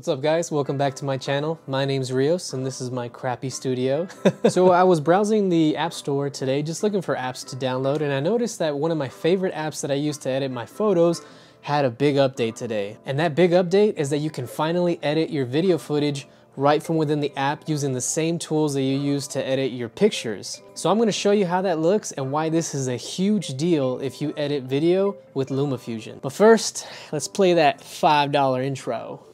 What's up guys? Welcome back to my channel. My name's Rios and this is my crappy studio. so I was browsing the app store today just looking for apps to download and I noticed that one of my favorite apps that I use to edit my photos had a big update today. And that big update is that you can finally edit your video footage right from within the app using the same tools that you use to edit your pictures. So I'm gonna show you how that looks and why this is a huge deal if you edit video with LumaFusion. But first, let's play that $5 intro.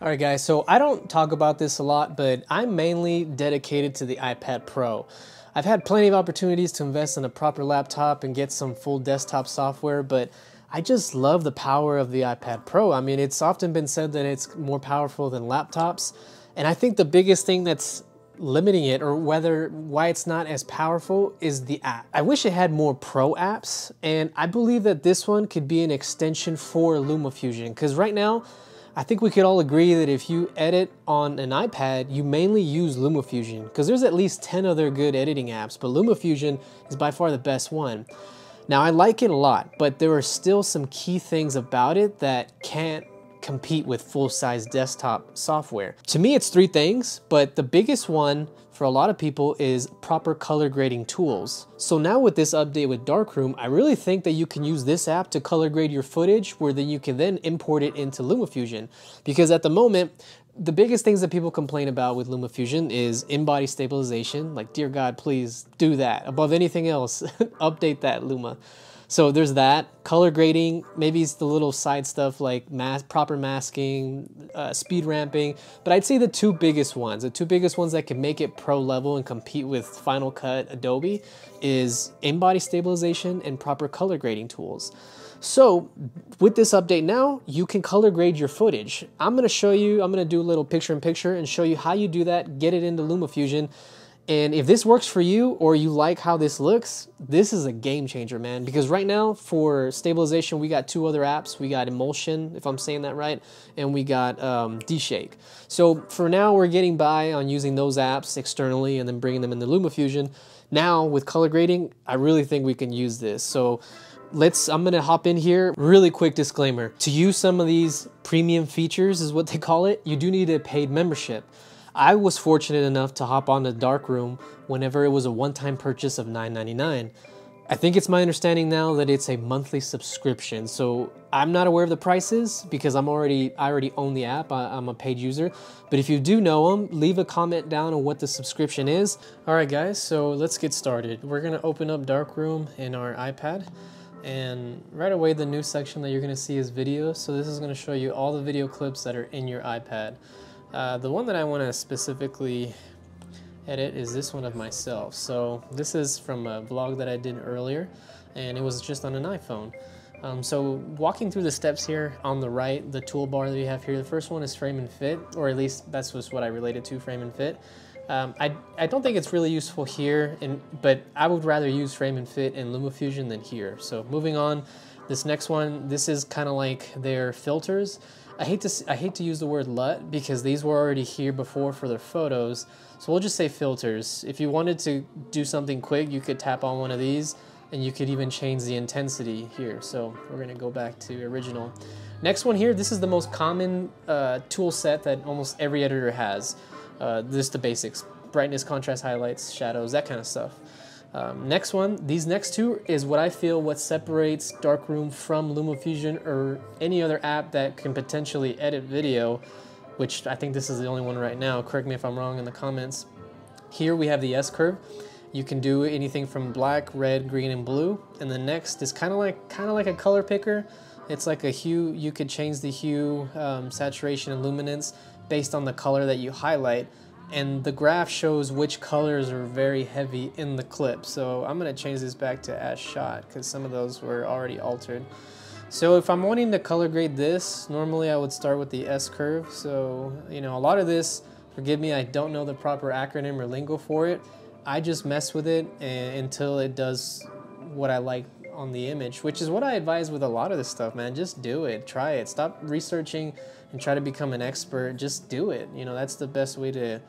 Alright guys, so I don't talk about this a lot, but I'm mainly dedicated to the iPad Pro. I've had plenty of opportunities to invest in a proper laptop and get some full desktop software, but I just love the power of the iPad Pro. I mean, it's often been said that it's more powerful than laptops, and I think the biggest thing that's limiting it or whether why it's not as powerful is the app. I wish it had more pro apps and I believe that this one could be an extension for LumaFusion because right now I think we could all agree that if you edit on an iPad, you mainly use LumaFusion because there's at least 10 other good editing apps, but LumaFusion is by far the best one. Now I like it a lot, but there are still some key things about it that can't compete with full-size desktop software. To me, it's three things, but the biggest one for a lot of people is proper color grading tools. So now with this update with Darkroom, I really think that you can use this app to color grade your footage where then you can then import it into LumaFusion. Because at the moment, the biggest things that people complain about with LumaFusion is in-body stabilization. Like, dear God, please do that. Above anything else, update that Luma. So there's that. Color grading, maybe it's the little side stuff like proper masking, uh, speed ramping. But I'd say the two biggest ones, the two biggest ones that can make it pro level and compete with Final Cut Adobe is in-body stabilization and proper color grading tools. So with this update now, you can color grade your footage. I'm gonna show you, I'm gonna do a little picture in picture and show you how you do that, get it into LumaFusion, and if this works for you or you like how this looks, this is a game changer, man. Because right now for stabilization, we got two other apps. We got Emulsion, if I'm saying that right, and we got um, Deshake. So for now, we're getting by on using those apps externally and then bringing them into LumaFusion. Now with color grading, I really think we can use this. So let's I'm gonna hop in here. Really quick disclaimer. To use some of these premium features is what they call it, you do need a paid membership. I was fortunate enough to hop on the darkroom whenever it was a one-time purchase of $9.99. I think it's my understanding now that it's a monthly subscription. So I'm not aware of the prices because I'm already I already own the app. I, am a paid user. But if you do know them, leave a comment down on what the subscription is. All right, guys. So let's get started. We're gonna open up Darkroom in our iPad. And right away, the new section that you're gonna see is videos. So this is gonna show you all the video clips that are in your iPad. Uh, the one that I want to specifically edit is this one of myself. So this is from a vlog that I did earlier and it was just on an iPhone. Um, so walking through the steps here on the right, the toolbar that you have here, the first one is frame and fit, or at least that's just what I related to, frame and fit. Um, I, I don't think it's really useful here, in, but I would rather use frame and fit in LumaFusion than here. So moving on, this next one, this is kind of like their filters. I hate to I hate to use the word LUT because these were already here before for their photos. So we'll just say filters. If you wanted to do something quick, you could tap on one of these and you could even change the intensity here. So we're gonna go back to original. Next one here, this is the most common uh, tool set that almost every editor has. Uh, this is the basics, brightness, contrast, highlights, shadows, that kind of stuff. Um, next one, these next two is what I feel what separates Darkroom from LumaFusion or any other app that can potentially edit video, which I think this is the only one right now. Correct me if I'm wrong in the comments. Here we have the S-curve. You can do anything from black, red, green, and blue. And the next is kind of like kind of like a color picker. It's like a hue. You could change the hue, um, saturation, and luminance based on the color that you highlight and the graph shows which colors are very heavy in the clip. So I'm gonna change this back to as shot because some of those were already altered. So if I'm wanting to color grade this, normally I would start with the S curve. So, you know, a lot of this, forgive me, I don't know the proper acronym or lingo for it. I just mess with it until it does what I like on the image, which is what I advise with a lot of this stuff, man. Just do it, try it. Stop researching and try to become an expert. Just do it. You know, that's the best way to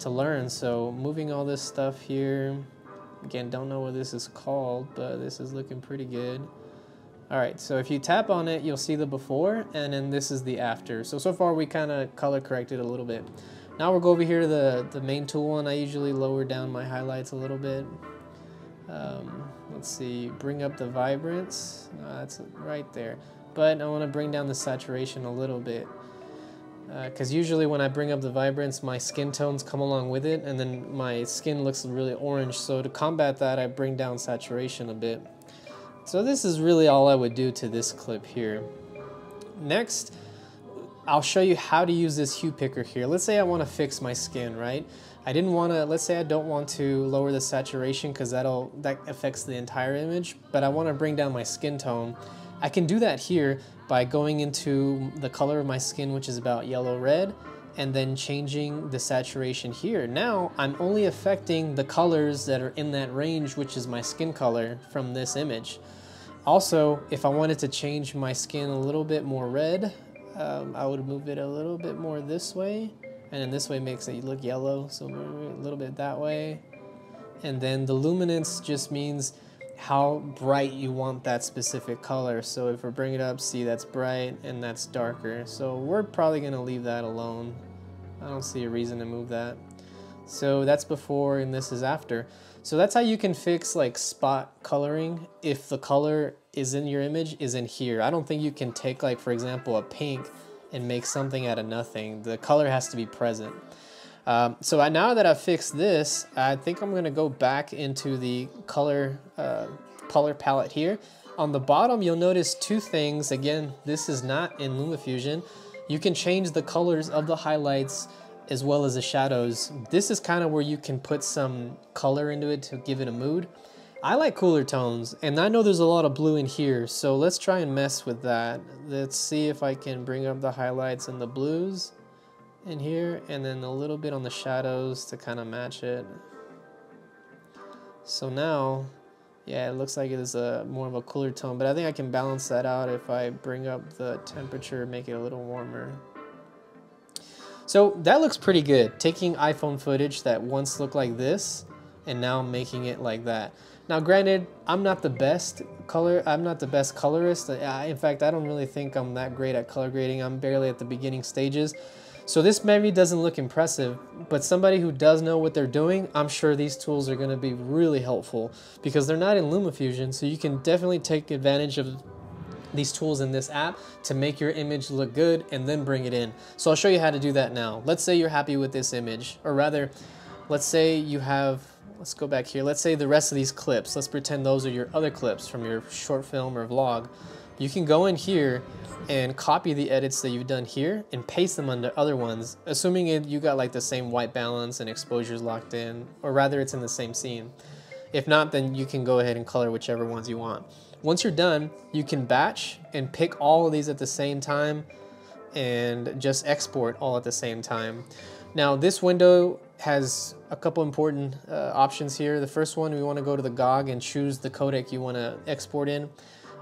to learn. So moving all this stuff here, again, don't know what this is called, but this is looking pretty good. All right, so if you tap on it, you'll see the before, and then this is the after. So, so far we kind of color corrected a little bit. Now we'll go over here to the, the main tool, and I usually lower down my highlights a little bit. Um, let's see, bring up the vibrance. That's right there. But I want to bring down the saturation a little bit. Because uh, usually when I bring up the vibrance, my skin tones come along with it, and then my skin looks really orange. So to combat that, I bring down saturation a bit. So this is really all I would do to this clip here. Next, I'll show you how to use this hue picker here. Let's say I want to fix my skin, right? I didn't want to, let's say I don't want to lower the saturation because that'll that affects the entire image, but I want to bring down my skin tone. I can do that here by going into the color of my skin, which is about yellow-red, and then changing the saturation here. Now I'm only affecting the colors that are in that range, which is my skin color from this image. Also, if I wanted to change my skin a little bit more red, um, I would move it a little bit more this way. And then this way makes it look yellow, so a little bit that way. And then the luminance just means how bright you want that specific color. So if we bring it up, see that's bright and that's darker. So we're probably gonna leave that alone. I don't see a reason to move that. So that's before and this is after. So that's how you can fix like spot coloring if the color is in your image is in here. I don't think you can take like for example a pink and make something out of nothing. The color has to be present. Um, so I, now that I've fixed this, I think I'm gonna go back into the color, uh, color palette here. On the bottom, you'll notice two things. Again, this is not in LumaFusion. You can change the colors of the highlights as well as the shadows. This is kind of where you can put some color into it to give it a mood. I like cooler tones, and I know there's a lot of blue in here, so let's try and mess with that. Let's see if I can bring up the highlights and the blues in here, and then a little bit on the shadows to kind of match it. So now, yeah, it looks like it is a more of a cooler tone, but I think I can balance that out if I bring up the temperature, make it a little warmer. So that looks pretty good. Taking iPhone footage that once looked like this and now making it like that. Now granted, I'm not the best color, I'm not the best colorist. in fact, I don't really think I'm that great at color grading. I'm barely at the beginning stages. So this maybe doesn't look impressive, but somebody who does know what they're doing, I'm sure these tools are gonna be really helpful because they're not in LumaFusion, so you can definitely take advantage of these tools in this app to make your image look good and then bring it in. So I'll show you how to do that now. Let's say you're happy with this image, or rather, let's say you have, let's go back here. Let's say the rest of these clips, let's pretend those are your other clips from your short film or vlog. You can go in here and copy the edits that you've done here and paste them under other ones, assuming you got like the same white balance and exposures locked in, or rather it's in the same scene. If not, then you can go ahead and color whichever ones you want. Once you're done, you can batch and pick all of these at the same time and just export all at the same time. Now this window has a couple important uh, options here. The first one, we want to go to the GOG and choose the codec you want to export in.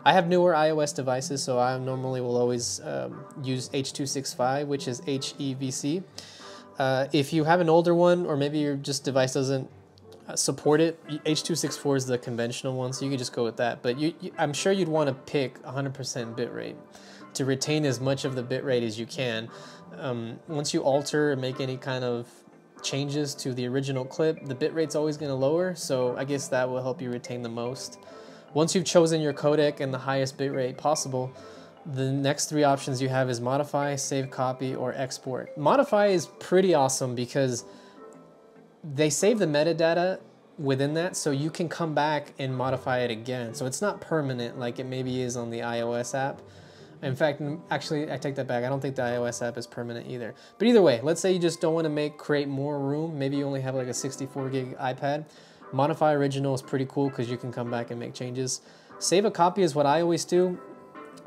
I have newer iOS devices, so I normally will always um, use H.265, which is HEVC. Uh, if you have an older one, or maybe your just device doesn't support it. H.264 is the conventional one, so you could just go with that. But you, you, I'm sure you'd want to pick 100% bitrate to retain as much of the bitrate as you can. Um, once you alter or make any kind of changes to the original clip, the bitrate's always going to lower, so I guess that will help you retain the most. Once you've chosen your codec and the highest bitrate possible, the next three options you have is modify, save copy, or export. Modify is pretty awesome because they save the metadata within that so you can come back and modify it again. So it's not permanent like it maybe is on the iOS app. In fact, actually, I take that back. I don't think the iOS app is permanent either. But either way, let's say you just don't want to make create more room. Maybe you only have like a 64 gig iPad. Modify original is pretty cool because you can come back and make changes. Save a copy is what I always do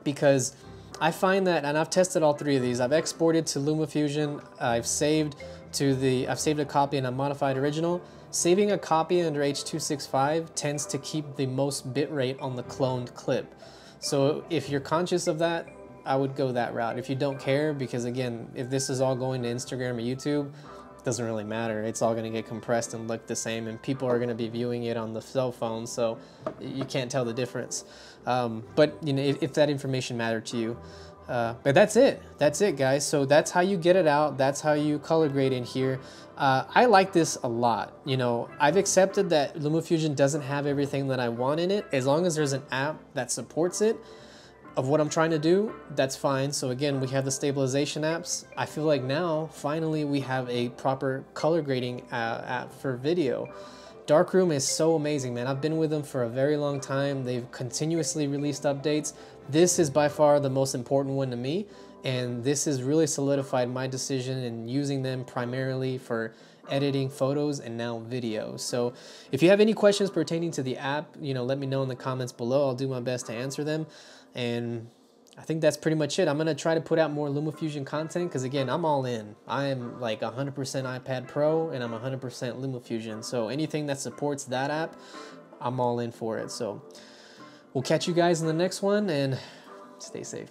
because I find that, and I've tested all three of these. I've exported to LumaFusion. I've saved to the, I've saved a copy in a modified original. Saving a copy under H.265 tends to keep the most bitrate on the cloned clip. So if you're conscious of that, I would go that route. If you don't care, because again, if this is all going to Instagram or YouTube, doesn't really matter. It's all gonna get compressed and look the same, and people are gonna be viewing it on the cell phone, so you can't tell the difference. Um, but you know, if, if, that information mattered to you. Uh, but that's it. That's it, guys. So that's how you get it out. That's how you color grade in here. Uh, I like this a lot. You know, I've accepted that LumaFusion doesn't have everything that I want in it. As long as there's an app that supports it, of what I'm trying to do, that's fine. So again, we have the stabilization apps. I feel like now, finally, we have a proper color grading uh, app for video. Darkroom is so amazing, man. I've been with them for a very long time. They've continuously released updates. This is by far the most important one to me. And this has really solidified my decision in using them primarily for editing photos and now video. So if you have any questions pertaining to the app, you know, let me know in the comments below. I'll do my best to answer them. And I think that's pretty much it. I'm gonna try to put out more LumaFusion content because again, I'm all in. I am like 100% iPad Pro and I'm 100% LumaFusion. So anything that supports that app, I'm all in for it. So we'll catch you guys in the next one and stay safe.